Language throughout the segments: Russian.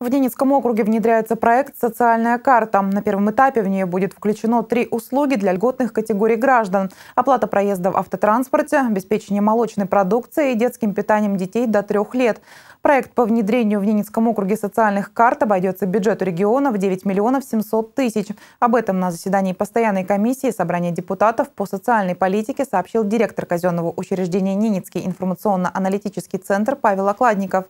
В Ненецком округе внедряется проект «Социальная карта». На первом этапе в нее будет включено три услуги для льготных категорий граждан. Оплата проезда в автотранспорте, обеспечение молочной продукцией и детским питанием детей до трех лет. Проект по внедрению в Ненецком округе социальных карт обойдется бюджету региона в 9 миллионов 700 тысяч. Об этом на заседании постоянной комиссии собрания депутатов по социальной политике сообщил директор казенного учреждения Ненецкий информационно-аналитический центр Павел Окладников.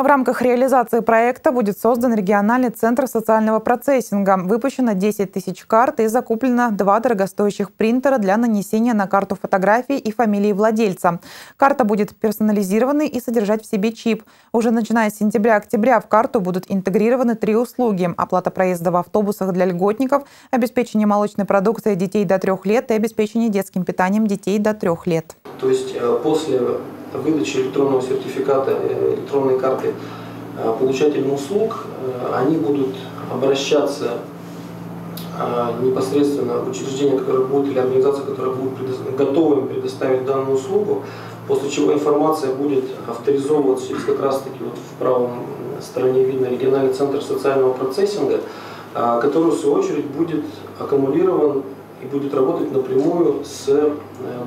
В рамках реализации проекта будет создан региональный центр социального процессинга. Выпущено 10 тысяч карт и закуплено два дорогостоящих принтера для нанесения на карту фотографии и фамилии владельца. Карта будет персонализированной и содержать в себе чип. Уже начиная с сентября-октября в карту будут интегрированы три услуги. Оплата проезда в автобусах для льготников, обеспечение молочной продукции детей до трех лет и обеспечение детским питанием детей до трех лет. То есть э, после выдачи электронного сертификата, э, электронной карты э, получателям услуг, э, они будут обращаться непосредственно в учреждение, которое будет, или организация, которая будет готова им предоставить данную услугу, после чего информация будет авторизовываться через как раз таки вот в правом стороне видно региональный центр социального процессинга, который в свою очередь будет аккумулирован и будет работать напрямую с э,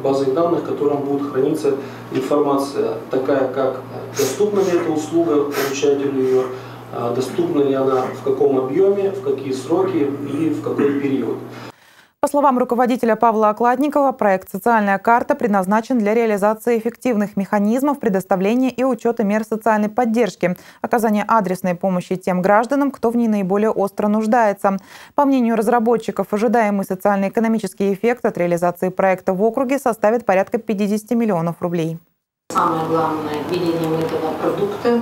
базой данных, в котором будет храниться информация такая, как э, доступна ли эта услуга получателю ее, э, доступна ли она в каком объеме, в какие сроки и в какой период. По словам руководителя Павла Окладникова, проект «Социальная карта» предназначен для реализации эффективных механизмов предоставления и учета мер социальной поддержки, оказания адресной помощи тем гражданам, кто в ней наиболее остро нуждается. По мнению разработчиков, ожидаемый социально-экономический эффект от реализации проекта в округе составит порядка 50 миллионов рублей. Самое главное – введение этого продукта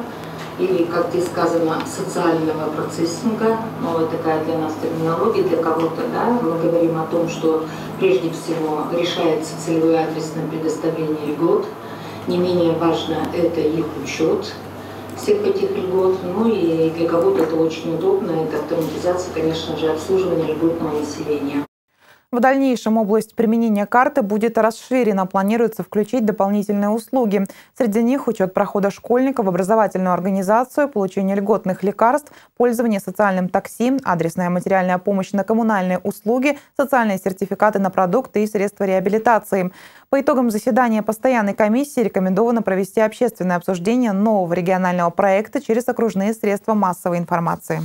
или, как здесь сказано, социального процессинга, новая такая для нас терминология, для кого-то, да, мы говорим о том, что прежде всего решается целевое адресное предоставление льгот, не менее важно это их учет, всех этих льгот. Ну и для кого-то это очень удобно, это автоматизация, конечно же, обслуживания льготного населения. В дальнейшем область применения карты будет расширена. Планируется включить дополнительные услуги. Среди них учет прохода школьника в образовательную организацию, получение льготных лекарств, пользование социальным такси, адресная материальная помощь на коммунальные услуги, социальные сертификаты на продукты и средства реабилитации. По итогам заседания постоянной комиссии рекомендовано провести общественное обсуждение нового регионального проекта через окружные средства массовой информации.